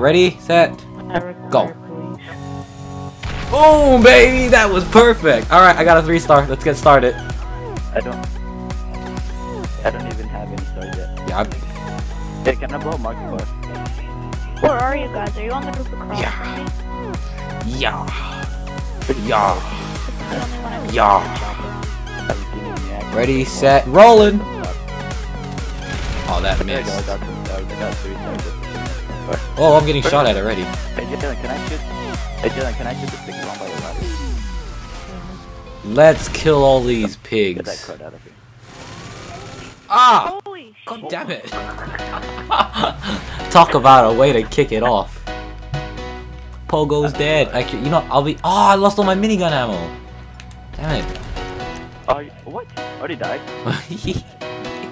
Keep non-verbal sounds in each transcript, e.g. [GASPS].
ready, set, Go. police. boom, baby. That was perfect. All right, I got a three star. Let's get started. I don't. I don't even have any stars yet. Yeah, I'm- Hey, can I blow Mark bar? Where are you guys? Are you on the roof across Yeah. from me? yeah, yeah, It's the only one I Yeah. Have you seen any action? Ready, set, rolling. Oh, that There you go, oh, I missed. Got two stars. I got three stars. Oh, I'm getting shot at already. Hey, Dylan, can I shoot? Hey, Dylan, can I shoot the big one by the ladder? Let's kill all these Get that pigs. crud out of here. Ah! Holy God shit. damn it. [LAUGHS] Talk about a way to kick it off. Pogo's dead. Actually, you know, I'll be. Oh, I lost all my minigun ammo. Damn Oh, you- what? Already died? it. [LAUGHS]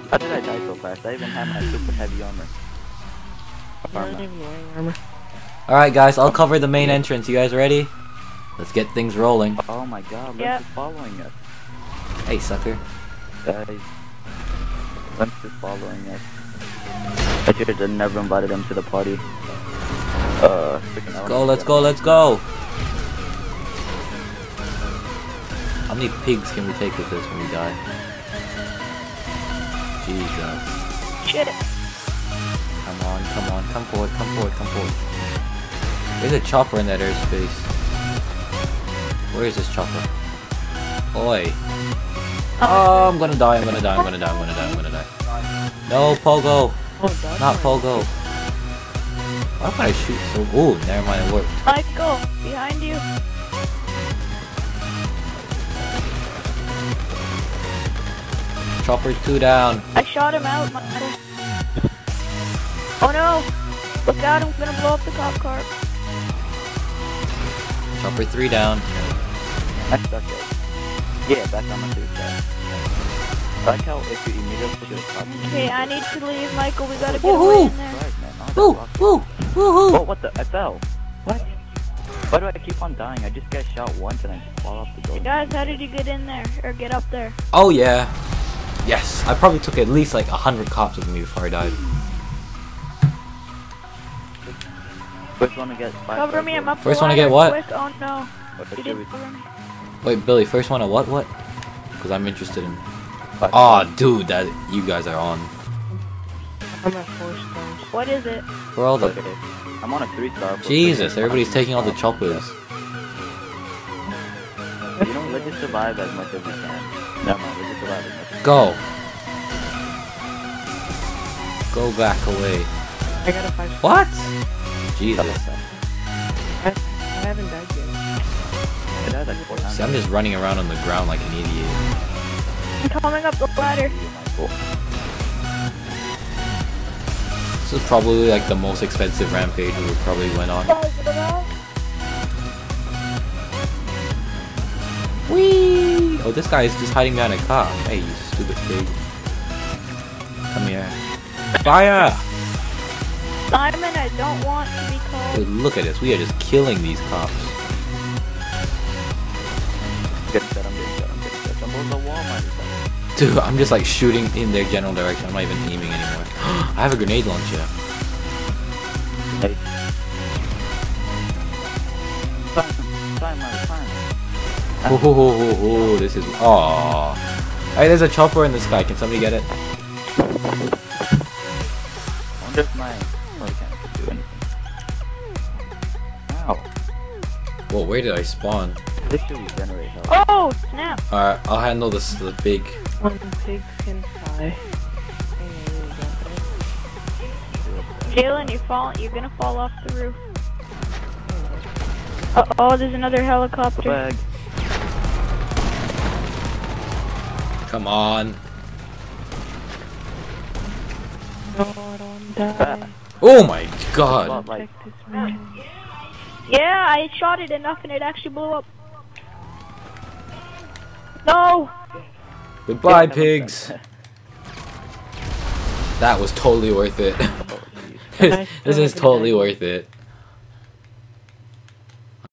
How did I die so fast? I even have my super heavy armor. Alright, guys, I'll cover the main entrance. You guys ready? Let's get things rolling. Oh my god, Lens Yep. is following us. Hey, sucker. Guys. Lens is following us. I should have never invited him to the party. Uh, let's Go, let's go, let's go. How many pigs can we take with this when we die? Jesus. Shit. Come on, come on, come forward, come forward, come forward. There's a chopper in that airspace. Where is this chopper? Oi. Oh, I'm gonna die, I'm gonna die, I'm gonna die, I'm gonna die, I'm gonna die. No, Pogo. Oh, Not. Pogo. Why would I shoot so... Ooh, never mind, it worked. Michael, behind you. Chopper 2 down. I shot him out, Michael. Oh no! Look out, I'm gonna blow up the cop car. Chopper 3 down. I stuck it. Yeah, back on my two side. I like how if you immediately shoot a cop, Okay, I need to leave, Michael. We gotta get Woohoo! away in there. Right, man. Oh, Woo, that's woo, woohoo. Oh, what the? I fell. What? Why do I keep on dying? I just got shot once and I just fall off the building. Guys, how did you get in there? Or get up there? Oh yeah. Yes, I probably took at least like a hundred cops with me before I died. First one to get five Cover stars me, I'm up First one to get what? Quick. Oh no. What You didn't cover me. Wait, Billy, first one a what what? Because I'm interested in. five Oh, stars. dude, that you guys are on. I'm at four stars. What is it? Where are all the? Okay. I'm on a three star. Jesus, everybody's taking all the choppers. You know, let's just survive as much as we can. Never mind, let's survive as much Go. Go back away. I got a five star. What? We Jesus. can. I, I haven't died yet. I died like four times. See, I'm just running around on the ground like an idiot. I'm coming up the ladder. This is probably like the most expensive rampage we probably went on. Whee! Oh, this guy is just hiding behind a car. Hey, you stupid pig. Come here. Fire! Simon, I don't want to be called. Dude, look at this. We are just killing these cops. Get set, I'm getting set, I'm getting set. I'm on the Walmart. or something. Dude, I'm just like shooting in their general direction. I'm not even aiming anymore. [GASPS] I have a grenade launcher. Hey. Time, time, man, time. Oh, ho, ho, ho, ho, this is. Aww. Hey, there's a chopper in the sky. Can somebody get it? I wonder if Ow. Whoa, where did I spawn? This should regenerate health. Oh, snap. Alright, I'll handle this the big. When pigs can fly. Hey, I really don't think. Jalen, you're falling. You're gonna fall off the roof. Uh oh, there's another helicopter. Bag. Come on. No, don't die. Oh my god. Yeah, I shot it enough and it actually blew up. No! Goodbye, pigs. That was totally worth it. [LAUGHS] This is totally worth it.